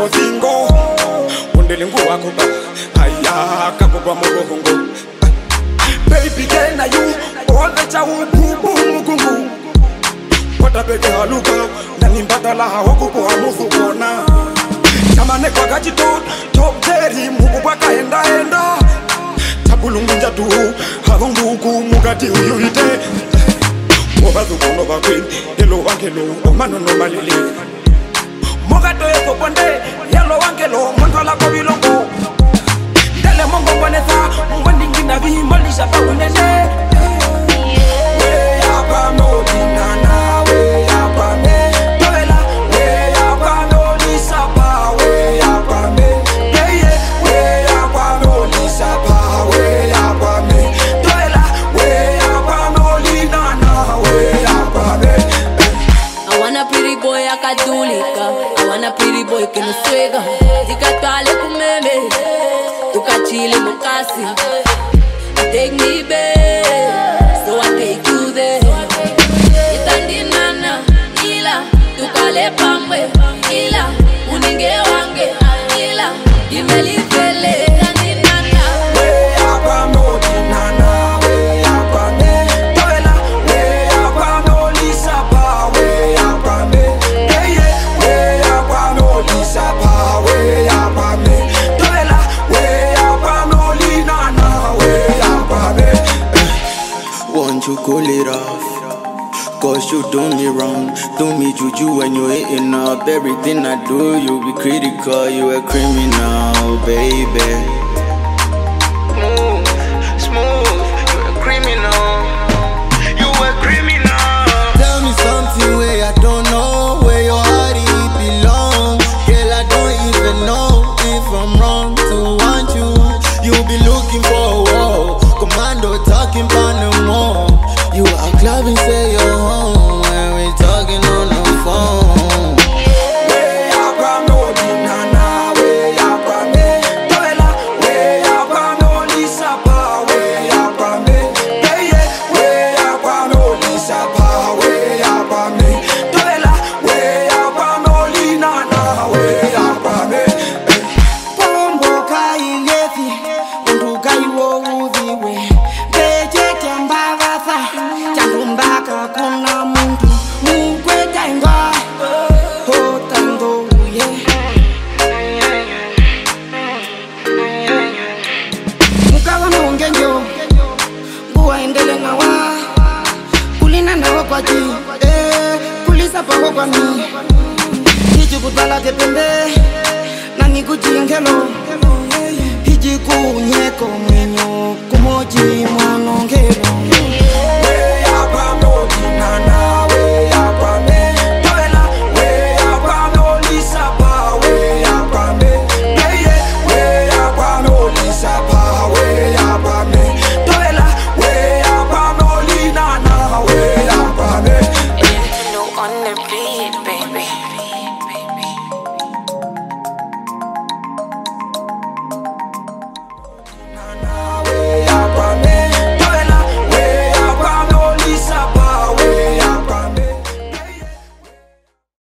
movingo undelinguwako ba aya kakokwa morongo babikena yu ovecaukubu mukungu kotabekehaluka nanimbatalahaokukuha mufukona camanekwakacito toteri mukukwakaendaenda tabulungunjatu havonguku mukati uyu ite ovazukono vakwi elo vangelo omanonomalilii kato yekokwende yelo wange lo mondwalako bilongo ndele mongo kwanesa mongo ndingi nabi molisa pa unene ya katolika a pretty boy ke nosweka zikatwale kumeme tukachile mukasi take me back you do me wrong, do me juju when you hitting up Everything I do, you be critical, you a criminal, baby ngenyo buwa endele na wa kulina nawo kwa juu eh, kulisa pa kwa mi hiji kutalake pembe na nikujingelo hiji kunyeko mwenyo kumoji mwanongelo baby.